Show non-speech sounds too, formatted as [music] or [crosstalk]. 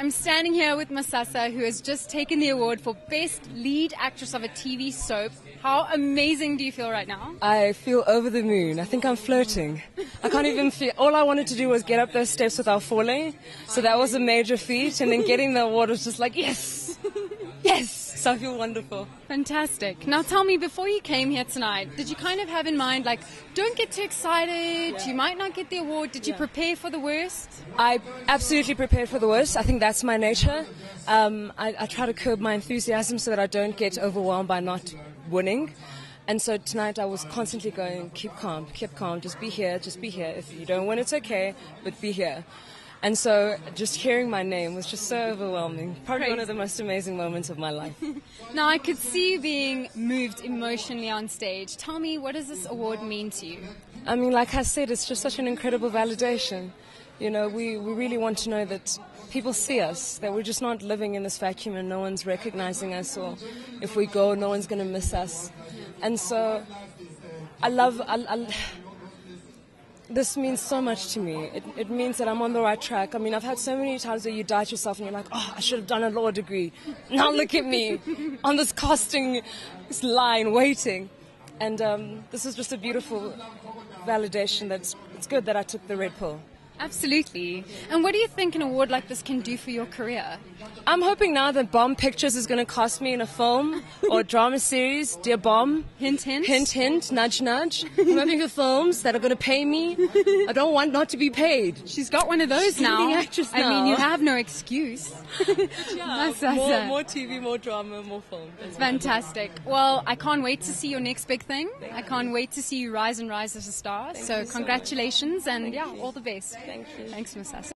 I'm standing here with Masasa, who has just taken the award for Best Lead Actress of a TV Soap. How amazing do you feel right now? I feel over the moon. I think I'm floating. I can't even feel. All I wanted to do was get up those steps without falling. So that was a major feat. And then getting the award was just like, yes! Yes! So I feel wonderful. Fantastic. Now tell me, before you came here tonight, did you kind of have in mind, like, don't get too excited, you might not get the award? Did you prepare for the worst? I absolutely prepared for the worst. I think that's my nature. Um, I, I try to curb my enthusiasm so that I don't get overwhelmed by not winning. And so tonight I was constantly going, keep calm, keep calm, just be here, just be here. If you don't win, it's okay, but be here. And so just hearing my name was just so overwhelming. Probably one of the most amazing moments of my life. [laughs] Now I could see you being moved emotionally on stage. Tell me, what does this award mean to you? I mean, like I said, it's just such an incredible validation. You know, we, we really want to know that people see us, that we're just not living in this vacuum and no one's recognizing us, or if we go, no one's going to miss us. And so I love. I, I, this means so much to me. It, it means that I'm on the right track. I mean, I've had so many times where you doubt yourself and you're like, oh, I should have done a law degree. Now look at me [laughs] on this casting line waiting. And um, this is just a beautiful validation that's it's good that I took the red pill. Absolutely. And what do you think an award like this can do for your career? I'm hoping now that Bomb Pictures is going to cast me in a film or [laughs] drama series, Dear Bomb. Hint, hint. Hint, hint, nudge, nudge. I'm hoping for films that are going to pay me. I don't want not to be paid. She's got one of those now. actress I mean, you have no excuse. [laughs] [laughs] Yeah, more, more TV, more drama, more film. It's fantastic. Well, I can't wait to see your next big thing. I can't wait to see you rise and rise as a star. so, you congratulations and yeah, all the best. Thank you. Thanks, Miss.